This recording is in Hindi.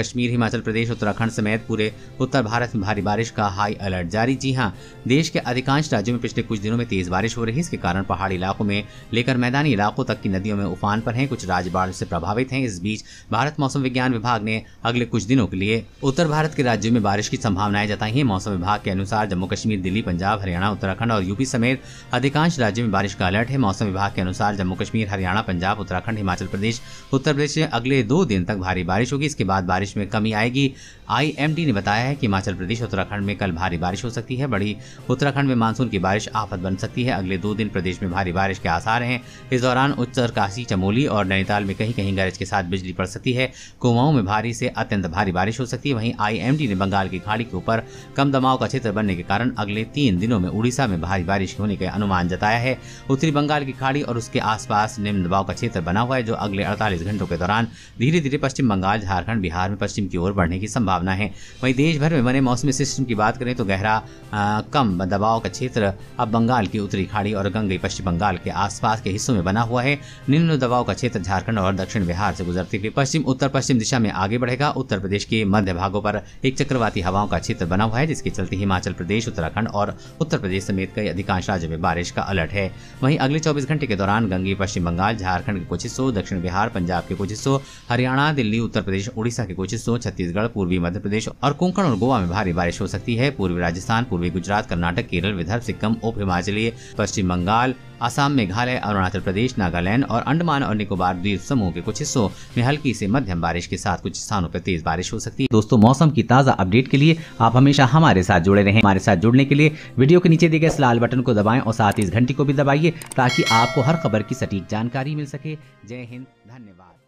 कश्मीर, हिमाचल प्रदेश, उत्तराखंड समेत पूरे उत्तर भारत में भारी बारिश का हाई अलर्ट जारी। जी हाँ, देश के अधिकांश राज्यों में पिछले कुछ दिनों में तेज बारिश हो रही है। इसके कारण पहाड़ी इलाकों में लेकर मैदानी इलाकों तक की नदियों में उफान पर हैं। कुछ राज्य बाढ़ से प्रभावित हैं। इस बीच भारत मौसम विज्ञान विभाग ने अगले कुछ दिनों के लिए उत्तर भारत के राज्यों में बारिश की संभावनाएँ जताई है। मौसम विभाग के अनुसार जम्मू कश्मीर, दिल्ली, पंजाब, हरियाणा, उत्तराखंड और यूपी समेत अधिकांश राज्यों में बारिश का अलर्ट है। मौसम विभाग के अनुसार जम्मू कश्मीर, हरियाणा, पंजाब, उत्तराखंड, हिमाचल प्रदेश, उत्तर प्रदेश में अगले दो दिन तक भारी बारिश होगी। इसके बाद बारिश में कमी आएगी। आईएमडी ने बताया है कि हिमाचल प्रदेश उत्तराखंड में कल भारी बारिश हो सकती है। बड़ी उत्तराखंड में मानसून की बारिश आफत बन सकती है। अगले दो दिन प्रदेश में भारी बारिश के आसार हैं। इस दौरान उत्तरकाशी चमोली और नैनीताल में कहीं कहीं गरज के साथ बिजली पड़ सकती है। कुमाऊं में भारी से अत्यंत भारी बारिश हो सकती है। वहीं आईएमडी ने बंगाल की खाड़ी के ऊपर कम दबाव का क्षेत्र बनने के कारण अगले तीन दिनों में उड़ीसा में भारी बारिश होने का अनुमान जताया है। उत्तरी बंगाल की खाड़ी और उसके आसपास निम्न दबाव का क्षेत्र बना हुआ है, जो अगले अड़तालीस घंटों के दौरान धीरे धीरे पश्चिम बंगाल, झारखंड, बिहार में पश्चिम की ओर बढ़ने की संभावना है। वहीं देश भर में बने मौसमी सिस्टम की बात करें तो गहरा आ, कम दबाव का क्षेत्र अब बंगाल की उत्तरी खाड़ी और गंगई पश्चिम बंगाल के आसपास के हिस्सों में बना हुआ है। निम्न दबाव का क्षेत्र झारखंड और दक्षिण बिहार से गुजरते हुए पश्चिम उत्तर पश्चिम दिशा में आगे बढ़ेगा। उत्तर प्रदेश के मध्य भागों पर एक चक्रवाती हवाओं का क्षेत्र बना हुआ है जिसके चलते हिमाचल प्रदेश उत्तराखंड और उत्तर प्रदेश समेत कई अधिकांश राज्यों में बारिश का अलर्ट है। वहीं अगले चौबीस घंटे के दौरान गंगी पश्चिम बंगाल झारखंड के कुछ हिस्सों दक्षिण बिहार पंजाब के कुछ हिस्सों हरियाणा दिल्ली उत्तर प्रदेश उड़ीसा के कुछ हिस्सों छत्तीसगढ़, पूर्वी मध्य प्रदेश और कोंकण और गोवा में भारी बारिश हो सकती है। पूर्वी राजस्थान, पूर्वी गुजरात, कर्नाटक, केरल, विदर्भ, सिक्किम, उप हिमाचली पश्चिम बंगाल असम मेघालय, अरुणाचल प्रदेश, नागालैंड और अंडमान और निकोबार द्वीप समूह के कुछ हिस्सों में हल्की से मध्यम बारिश के साथ कुछ स्थानों पर तेज बारिश हो सकती है। दोस्तों, मौसम की ताज़ा अपडेट के लिए आप हमेशा हमारे साथ जुड़े रहें। हमारे साथ जुड़ने के लिए वीडियो के नीचे दिए गए लाल बटन को दबाएँ और साथ ही इस घंटी को भी दबाइए ताकि आपको हर खबर की सटीक जानकारी मिल सके। जय हिंद, धन्यवाद।